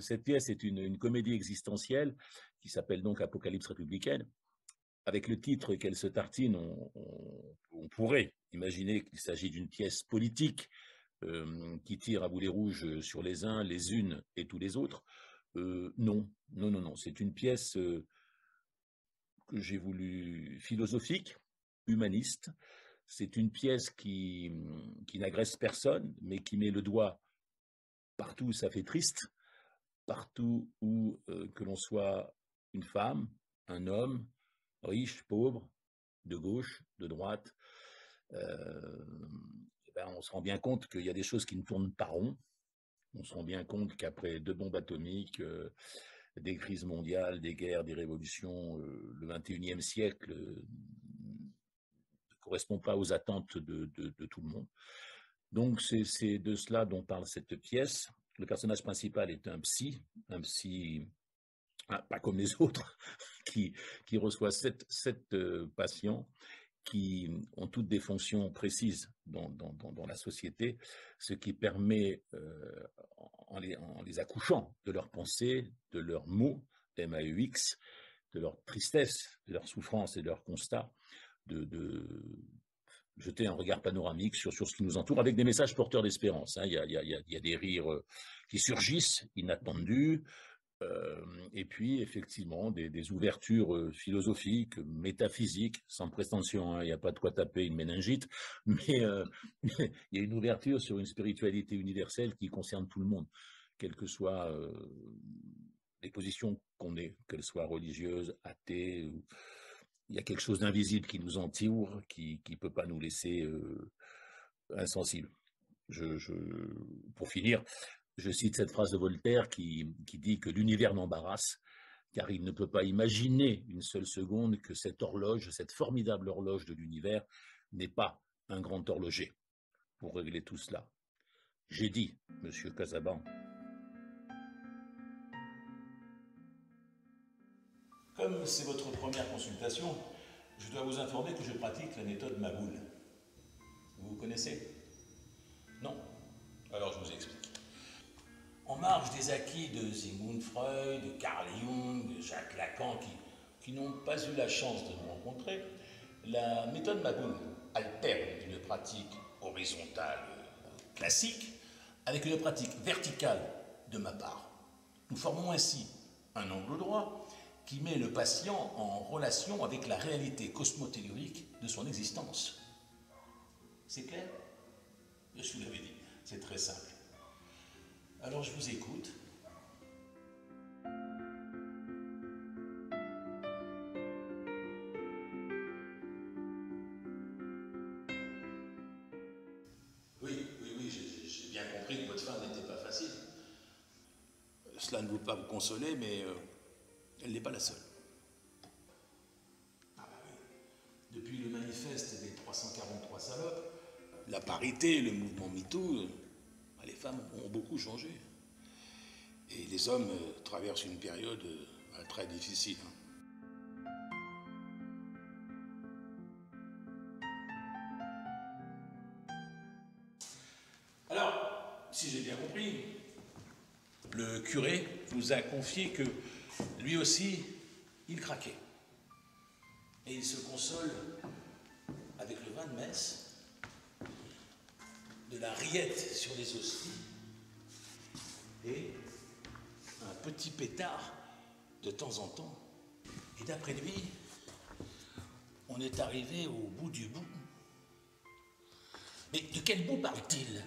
Cette pièce est une, comédie existentielle qui s'appelle donc Apocalypse républicaine. Avec le titre qu'elle se tartine, on pourrait imaginer qu'il s'agit d'une pièce politique euh, qui tire à boulet rouge sur les uns, les unes et tous les autres. Euh, non, non, non, non. C'est une pièce euh, que j'ai voulu philosophique, humaniste. C'est une pièce qui, qui n'agresse personne, mais qui met le doigt partout où ça fait triste, partout où euh, que l'on soit une femme, un homme, riche, pauvre, de gauche, de droite, euh, eh ben, on se rend bien compte qu'il y a des choses qui ne tournent pas rond. On se rend bien compte qu'après deux bombes atomiques, euh, des crises mondiales, des guerres, des révolutions, le 21e siècle ne correspond pas aux attentes de, tout le monde. Donc c'est de cela dont parle cette pièce. Le personnage principal est un psy, un psy ah, pas comme les autres, qui, qui reçoit sept, sept, euh, patients qui ont toutes des fonctions précises dans, dans- dans- la société, ce qui permet, euh, en, les, en les accouchant de leurs pensées, de leurs mots, M-A-U-X, de leur tristesse, de leur souffrance et de leurs constats, de, de jeter un regard panoramique sur, sur ce qui nous entoure avec des messages porteurs d'espérance. hein. Il, il il y a- des rires euh, qui surgissent, inattendus, euh, et puis, effectivement, des, ouvertures euh, philosophiques, métaphysiques, sans prétention, hein, il n'y a pas de quoi taper une méningite, mais il y a une ouverture sur une spiritualité universelle qui concerne tout le monde, quelles que soient les positions qu'on ait, qu'elles soient religieuses, athées, ou- il y a quelque chose d'invisible qui nous entoure, qui ne peut pas nous laisser euh, insensibles. Je, pour finir, je cite cette phrase de Voltaire qui, qui dit que l'univers m'embarrasse, car il ne peut pas imaginer une seule seconde que cette horloge, cette formidable horloge de l'univers, n'est pas un grand horloger pour régler tout cela. J'ai dit, monsieur Casaban. Comme c'est votre première consultation, je dois vous informer que je pratique la méthode Maboul. Vous connaissez? Non? Alors je vous explique. En marge des acquis de Sigmund Freud, de Carl Jung, de Jacques Lacan, qui, n'ont pas eu la chance de nous rencontrer, la méthode Maboul alterne une pratique horizontale classique avec une pratique verticale de ma part. Nous formons ainsi un angle droit qui met le patient en relation avec la réalité cosmotellurique de son existence. C'est clair? Je vous l'avais dit, c'est très simple. Alors je vous écoute. Oui, oui, oui, j'ai- bien compris que votre fin n'était pas facile. Cela ne veut pas vous consoler, mais euh, elle n'est pas la seule. Ah bah oui. Depuis le manifeste des 343 salopes, la parité, le mouvement MeToo, euh, les femmes ont beaucoup changé. Et les hommes euh, traversent une période euh, bah, très difficile. hein. Alors, si j'ai bien compris, le curé vous a confié que lui aussi, il craquait. Et il se console avec le vin de messe, de la rillette sur les hosties et un petit pétard de temps en temps. Et d'après lui, on est arrivé au bout du bout. Mais de quel bout parle-t-il?